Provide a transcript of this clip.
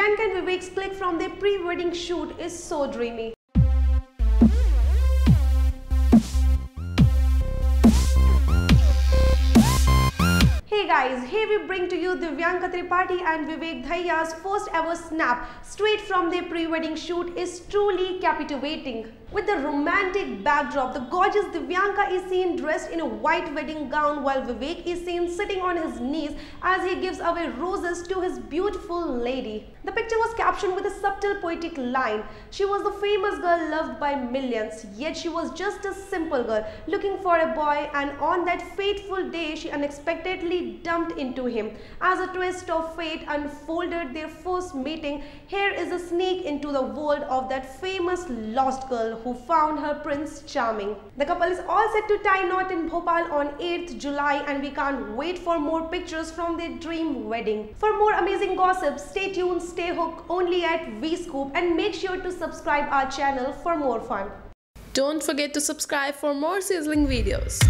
Divyanka and Vivek's click from their pre-wedding shoot is so dreamy. Guys, here we bring to you Divyanka Tripathi and Vivek Dahiya's first ever snap straight from their pre-wedding shoot is truly captivating. With the romantic backdrop, the gorgeous Divyanka is seen dressed in a white wedding gown while Vivek is seen sitting on his knees as he gives away roses to his beautiful lady. The picture was captioned with a subtle poetic line. She was the famous girl loved by millions, yet she was just a simple girl looking for a boy and on that fateful day she unexpectedly dumped into him. As a twist of fate unfolded their first meeting, here is a sneak into the world of that famous lost girl who found her prince charming. The couple is all set to tie knot in Bhopal on 8th July and we can't wait for more pictures from their dream wedding. For more amazing gossip, stay tuned, stay hooked only at VScoop and make sure to subscribe our channel for more fun. Don't forget to subscribe for more sizzling videos.